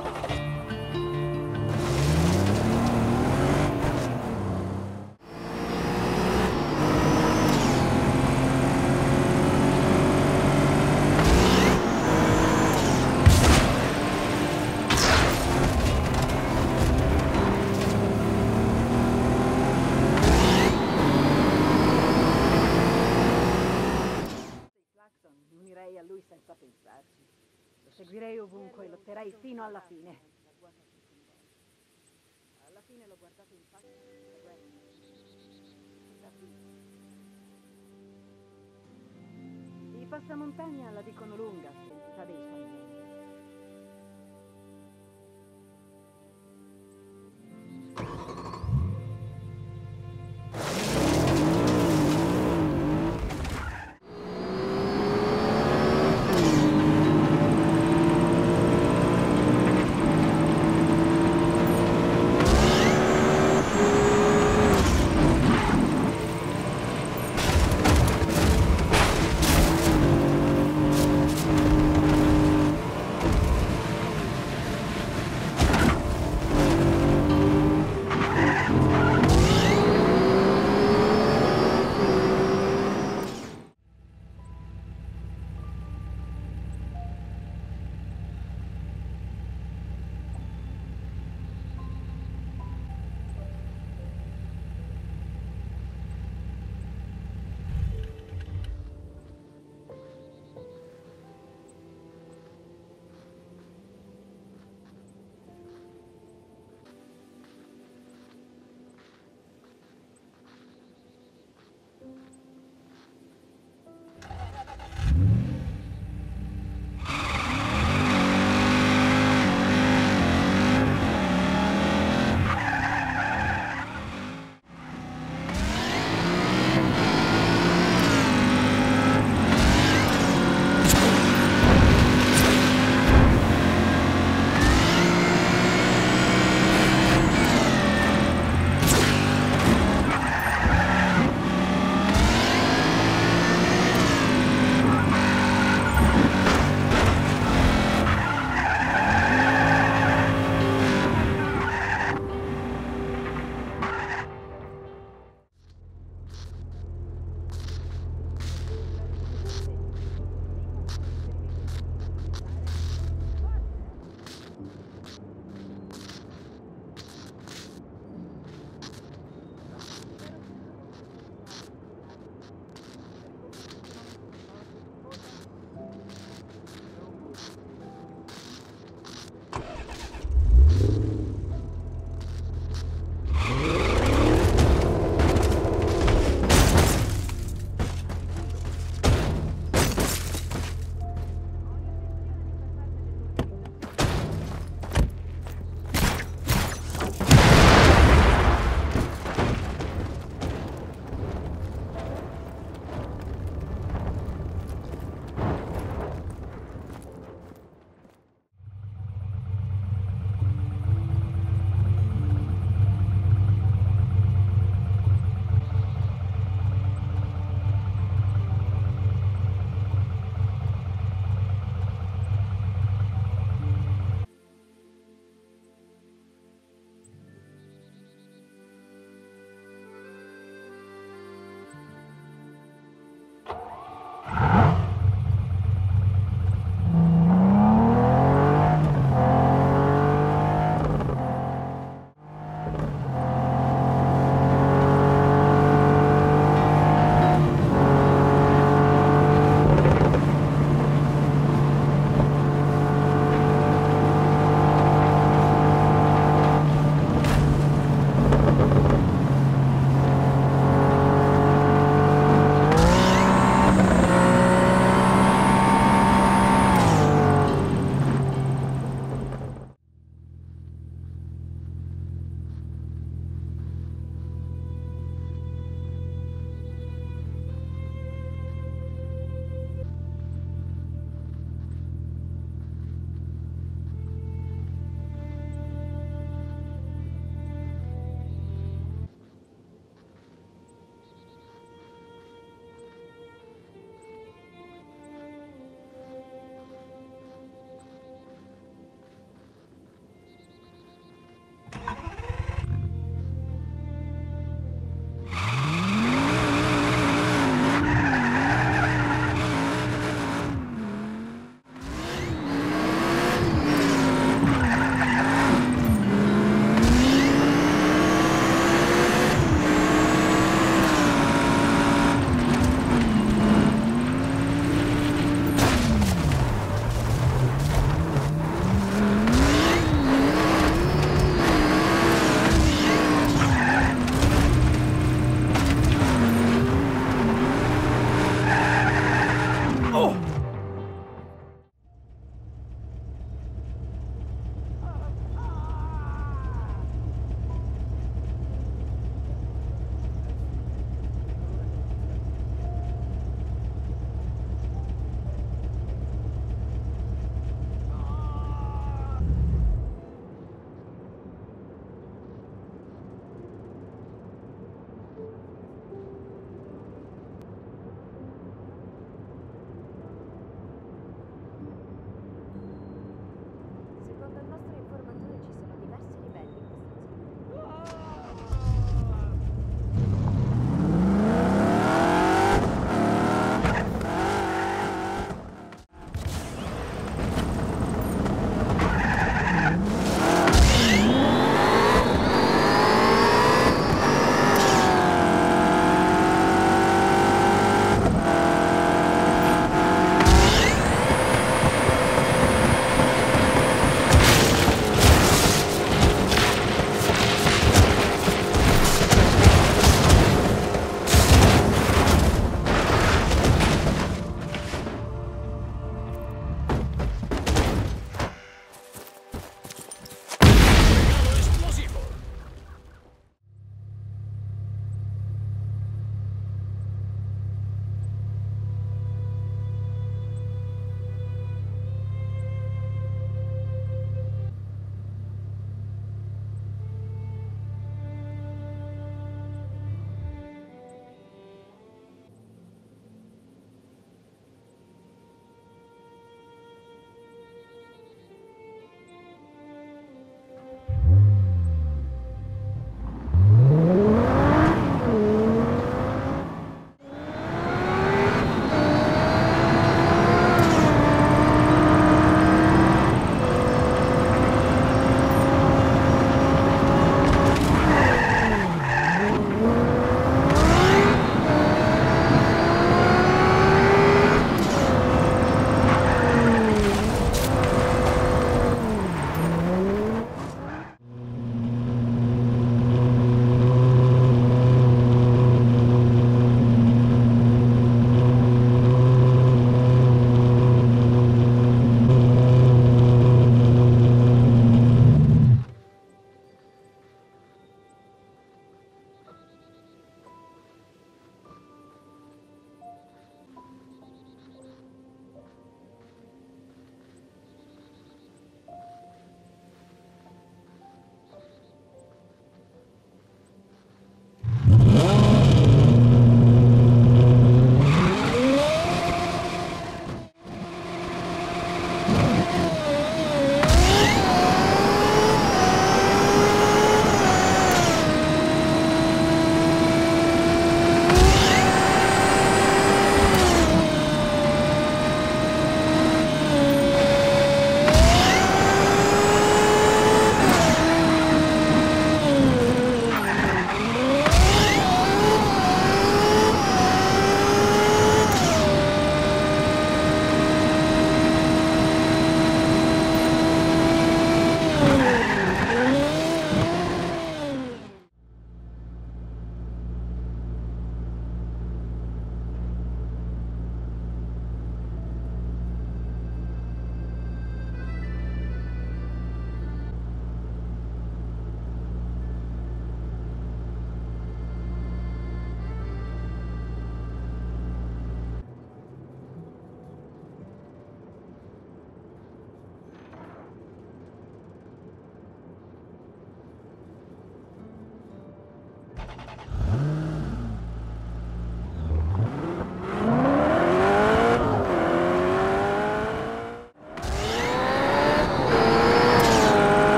Woo! Agirei ovunque lotterei fino alla fine. Alla fine l'ho guardato in faccia guerra. I passamontagna la dicono lunga sull'entità dei suoi